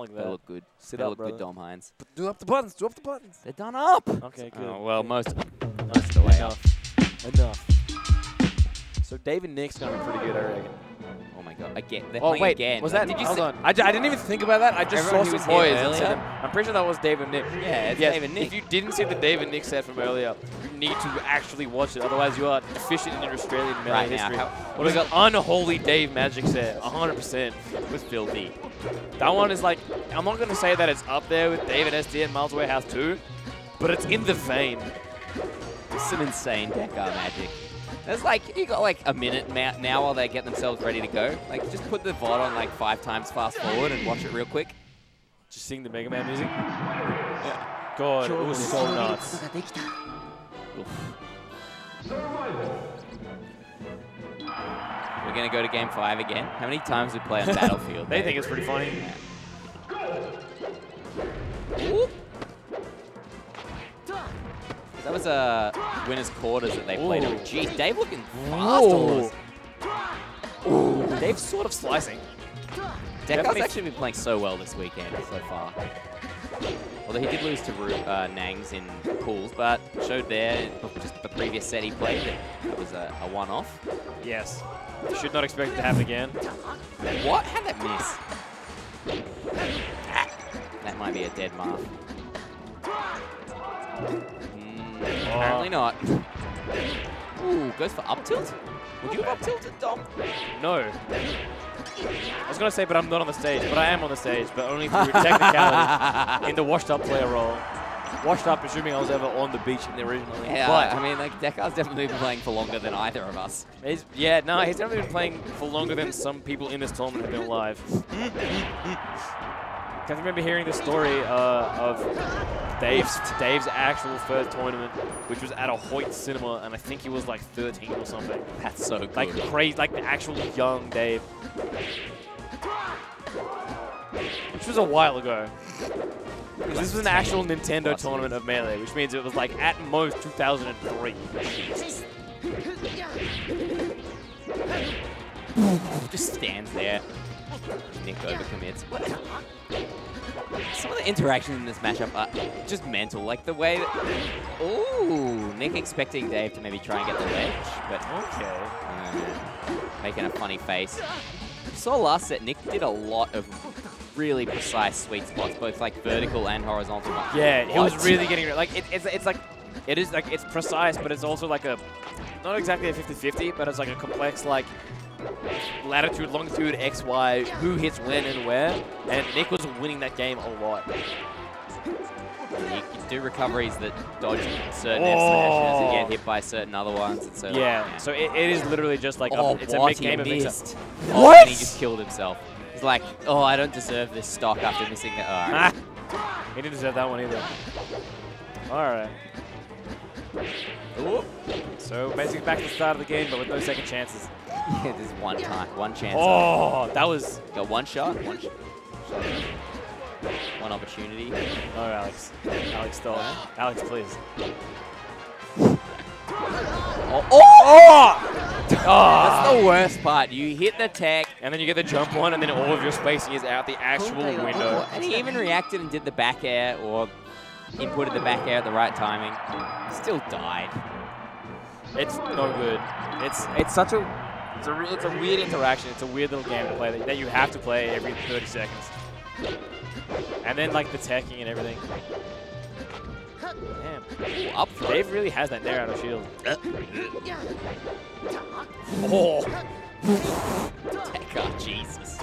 like They look good. Sit they up, look brother. good, Dom Hines. But do up the buttons. Do up the buttons. They're done up. Okay, oh, good. Oh, well, good. most of them. Most of the way up. Enough. Enough. So David Nick's gonna be pretty good, I reckon. Oh my god. Again. They're Oh wait, again. was that? Did you hold see- on. I, j- I didn't even think about that. I just Everyone saw who some boys and said. I'm pretty sure that was David Nick. Yeah, it's Yes, David Nick. If you didn't see the David Nick set from earlier, you need to actually watch it. Otherwise, you are deficient in your Australian melee Right now, history. how- what is an unholy Dave Magic set? 100% was filthy. That one is like, I'm not going to say that it's up there with David SD and Miles Warehouse 2, but it's in the vein. It's some insane Dekar magic. There's like, you got like a minute ma- now while they get themselves ready to go. Like, just put the VOD on like five times fast forward and watch it real quick. Just sing the Mega Man music. God, it was so nuts. We're going to go to game five again. How many times we play on Battlefield? They think it's pretty funny. That was a uh, winner's quarters that they played on. Ooh. Jeez, Dave looking fast on this. Ooh, Dave's sort of slicing. Dekar's Definitely- actually been playing so well this weekend so far. Although he did lose to uh, Nangs in pools, but showed there just the previous set he played that it was a, a one-off. Yes. Should not expect it to happen again. What? How'd that miss? Ah, that might be a dead mark. Mm, apparently not. Ooh, goes for up tilt? Would you have up tilted, Dom? No. I was going to say, but I'm not on the stage. But I am on the stage, but only through technicality in the washed up player role. Washed up, assuming I was ever on the beach in the originally. Yeah, but I mean, like, Dekar's definitely been playing for longer than either of us. he's, yeah, no, he's definitely been playing for longer than some people in this tournament have been alive. I remember hearing the story uh, of Dave's Dave's actual first tournament, which was at a Hoyt cinema, and I think he was like 13 or something. That's so good. Like crazy, like the actual young Dave. Which was a while ago. 'Cause This was an actual Nintendo tournament of Melee, which means it was like at most 2003. just stands there. Nick overcommits. Some of the interactions in this matchup are just mental. Like the way that... Ooh, Nick expecting Dave to maybe try and get the ledge, but Okay. uh, making a funny face. Saw last set, Nick did a lot of really precise sweet spots, both like vertical and horizontal. Yeah, he was really getting like it, it's it's like it is like it's precise, but it's also like a not exactly a 50-50, but it's like a complex like latitude, longitude, X, Y, who hits when and where. And Nick was winning that game a lot. You, you do recoveries that dodge certain Oh. And get hit by certain other ones. And so, Yeah, so it, it is literally just like Oh, a, it's a big game of missed. What? Oh, and he just killed himself. He's like, oh, I don't deserve this stock after missing that. All right. Ah, he didn't deserve that one either. All right. Ooh. So basically back to the start of the game, but with no second chances. Yeah, there's one time, one chance. Oh, that was. Got one shot, one sh shot. One opportunity. Oh, Alex. Alex, stop. Alex, please. Oh, oh! oh! That's the ah. worst part. You hit the tech. And then you get the jump one, and then all of your spacing is out the actual window. And he even reacted and did the back air or inputted the back air at the right timing. Still died. It's no good. It's it's such a it's a re- it's a weird interaction. It's a weird little game to play that, that you have to play every 30 seconds. And then like the teching and everything. Damn. Ooh, up throw. Dave really has that nair out of shield. Oh, oh Jesus.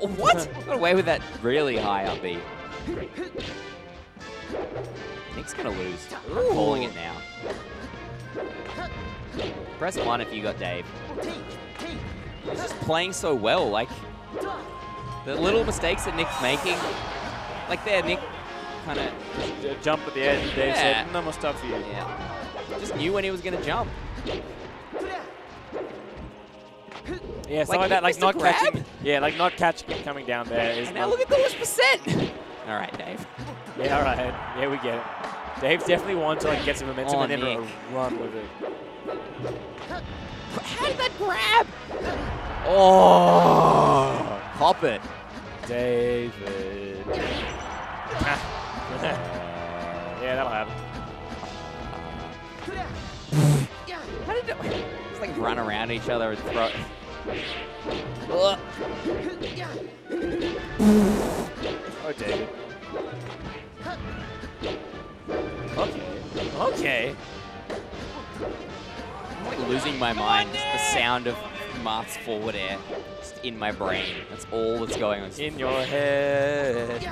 Oh, what? Got away with that really high up B. Nick's gonna lose. I'm calling it now. Press one if you got Dave. He's just playing so well. Like the little mistakes that Nick's making, like there, Nick kind of jump at the end. Dave Yeah. said, "No more stuff for you." yeah, just knew when he was gonna jump. Yeah, something like that. Like not catching. Yeah, like not catching it coming down there is. And now look at the worst percent. All right, Dave. Yeah, all right. Yeah, we get it. Dave's definitely one to like get some momentum Oh, and then Nick. run with it. How did that grab? Oh, pop it. David. yeah, that'll happen. How did it, just like run around each other and throw. Ugh. Oh, David. Okay. Okay. Losing my mind. Just the sound of Marth's forward air just in my brain. That's all that's going on. In your head.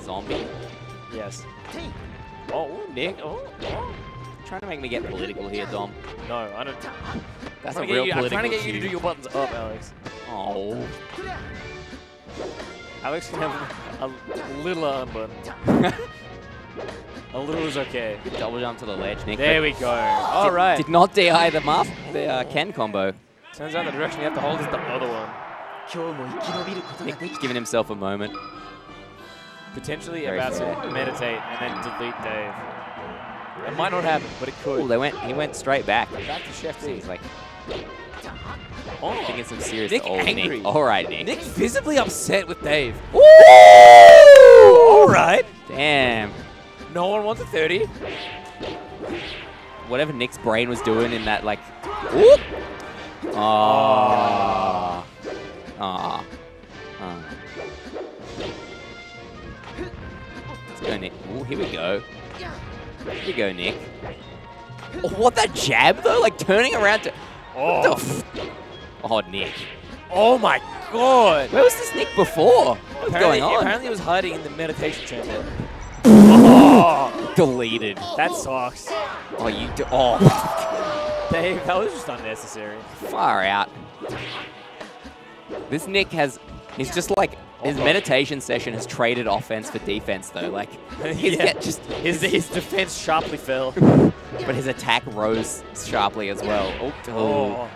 Zombie. Yes. Oh, Nick. Oh, oh. Trying to make me get political here, Dom. No, I don't. That's a real you, I'm trying to get you to do your buttons up, Alex. Oh. Alex can have a little unbutton. A little is okay. Good double jump to the ledge, Nick. There we go. All did, right. did, not DI the muff, the uh, Ken combo. Turns out the direction you have to hold is the other one. Nick's giving himself a moment. Potentially Very about fair. to meditate and then delete Dave. It might not happen, but it could. Ooh, they went. He went straight back. Back to Chef seems He's like, oh, thinking some serious. Nick old angry. Nick. All right, Nick. Nick visibly upset with Dave. All right. Damn. No one wants a 30. Whatever Nick's brain was doing in that, like. Whoop! Oh. Oh. Oh. Let's go, Nick. Ooh, here we go. Here we go, Nick. Oh, what that jab though? Like turning around to. Oh, f- oh, Nick. oh my god. Where was this Nick before? What's Apparently, going on? apparently he was hiding in the meditation chamber. Oh, Deleted. that sucks. Oh, you. Do- oh, Dave, that was just unnecessary. far out. This Nick has. He's just like. His Oh. meditation session has traded offense for defense though. Like he's Yeah. just His, his defense sharply fell. but his attack rose sharply as well. Oh, Oh,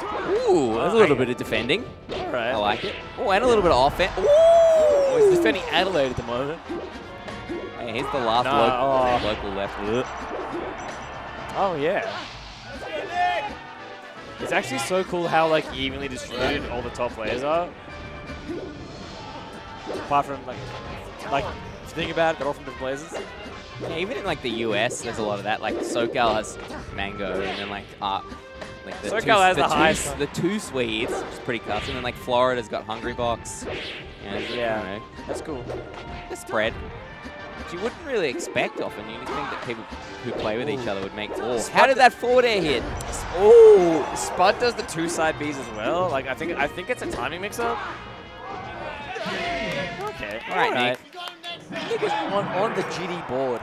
oh. Ooh, uh, that's a little bit of defending. all right. I like it. Oh, and a little bit of offense. Ooh, Oh, he's defending Adelaide at the moment. Hey, here's the last No, local, oh. local left. Oh yeah. It's actually so cool how like evenly distributed all the top players are. Apart from like, like if you think about it, they're all from different places. Yeah, even in like the US, there's a lot of that. Like SoCal has Mango, and then like uh, like the SoCal two, has the, the highest one. the two Swedes, which is pretty cuts, and then like Florida's got Hungrybox. Know, Yeah. you know, That's cool. the spread which you wouldn't really expect often. You'd think that people who play with each other would make four. How did that forward air hit? Oh, Spud does the two side Bs as well. Like I think I think it's a timing mix-up. Okay. All right, All right. Nick. On, on the GD board.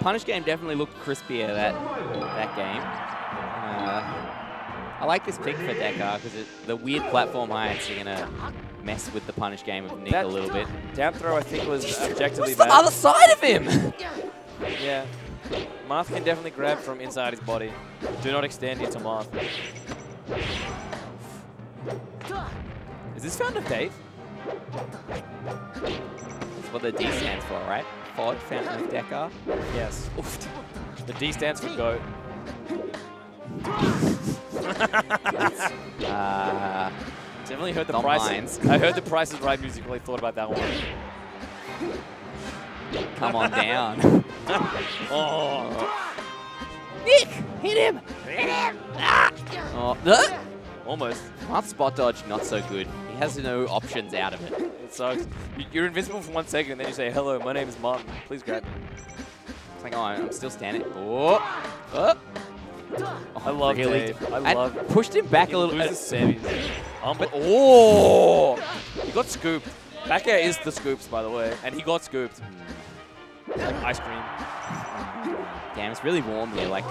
Punish game definitely looked crispier that that game. Uh, I like this pick for Dekar because the weird platform heights are gonna mess with the punish game of Nick That- a little bit. Down throw I think was objectively What's the other side of him? Yeah. Marth can definitely grab from inside his body. Do not extend into Marth. Is this Fountain of Dave? That's what the D stands for, right? Fod, Fountain of Dekar. Yes. The D stands for GOAT. Uh, Definitely heard the Not price. mines. I heard the Price is Right music when I thought about that one. come on down. Oh, Nick, hit him! Hit him! Ah! Oh, uh, almost. Marth's spot dodge, not so good. He has no options out of it. It sucks. You- You're invincible for one second, and then you say, "Hello, my name is Martin. Please grab me." It's like, oh, I'm still standing. Oh, oh. I love really? Dave. I And love. pushed him back He a little. loses Oh! He got scooped. Back air is the scoops, by the way, and he got scooped. Like ice cream. damn, it's really warm here. Like,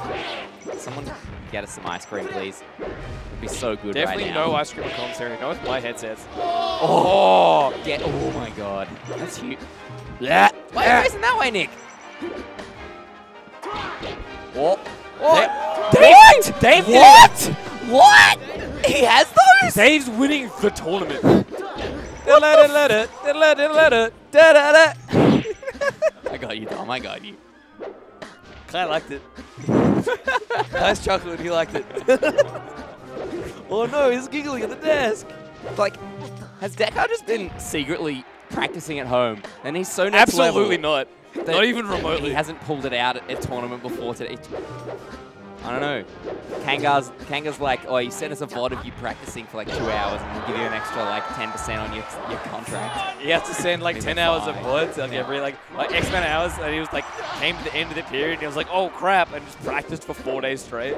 someone get us some ice cream, please. It'd be so good Definitely right now. no ice cream commentary. No with my headsets. Oh, get! Oh my god, that's huge. Yeah. Why are you facing that way, Nick? Oh, oh. Dave, Dave, did What? What? He has those? Dave's winning the tournament. I got you, Dom. I got you. I liked it. nice chocolate. He liked it. oh no, he's giggling at the desk. Like, has Dekar just been secretly practicing at home? And he's so next Absolutely level. not. Not even remotely. He hasn't pulled it out at a tournament before today. I don't know. Kangar's, Kangar's like, oh, you sent us a VOD of you practicing for like two hours and we'll give you an extra like 10% on your, your contract. He has to send like 10 hours of words like Yeah. every like, like X amount of hours, and he was like came to the end of the period, and he was like, oh crap, and just practiced for four days straight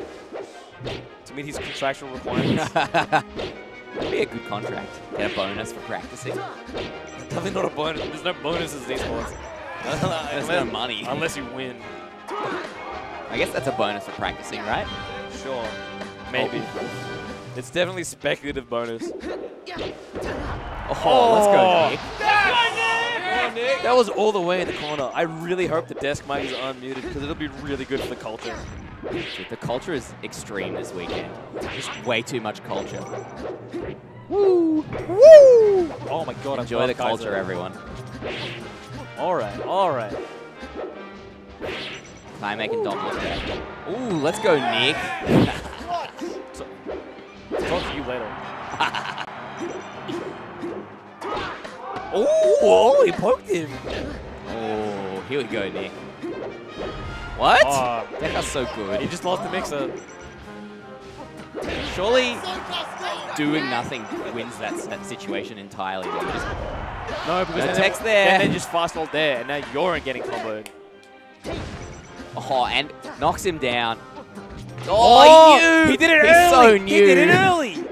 to meet his contractual requirements. That'd be a good contract. Get a bonus for practicing. Definitely not a bonus. There's no bonuses in these sports. There's no money. Unless you win. I guess that's a bonus for practicing, right? Sure. Maybe. Oh. It's definitely speculative bonus. Oh, let's go, oh. Nick. That was all the way in the corner. I really hope the desk mic is unmuted because it'll be really good for the culture. Dude, the culture is extreme this weekend. Just way too much culture. Woo! Woo! Oh my god, I Enjoy the culture, Kaiza. everyone. Alright, All right, all right. Climax and Dom. Ooh, let's go, Nick. Talk to you later. oh, oh, he poked him. Oh, here we go, Nick. What? Oh, that guy's so good. he just lost the mixer. Surely doing nothing wins that, that situation entirely. Just, No, because No then text there. Then they just fast there, and now you're getting comboed. Oh, and knocks him down. Oh, oh, he knew. He did it He's early. so He did it early.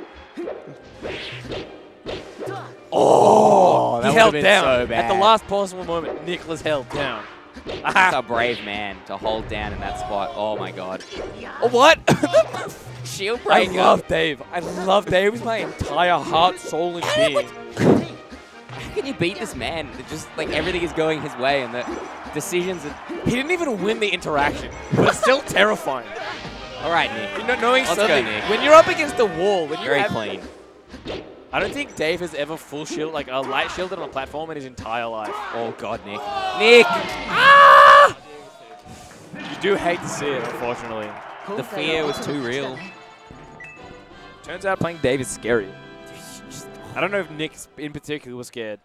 Oh, oh, that he held down so at the last possible moment. Nicholas held down. Ah. That's a brave man to hold down in that spot. Oh my god. Oh, what? Shield I love Dave. I love Dave with my entire heart, soul, and being. How can you beat this man? It just like everything is going his way and the decisions are He didn't even win the interaction, but it's still terrifying. All right, Nick. You know, knowing Let's go, something Nick. when you're up against the wall, when you're Very have, clean. I don't think Dave has ever full shield, like a light shielded on a platform in his entire life. Oh god, Nick. Nick! Ah! You do hate to see it, unfortunately. The fear was too real. Turns out playing Dave is scary. I don't know if Nick in particular was scared,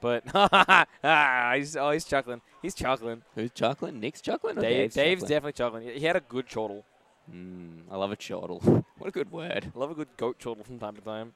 but he's oh he's chuckling. He's chuckling. Who's chuckling? Nick's chuckling? Dave, Dave's, Dave's chuckling? definitely chuckling. He had a good chortle. Mm, I love a chortle. What a good word. I love a good goat chortle from time to time.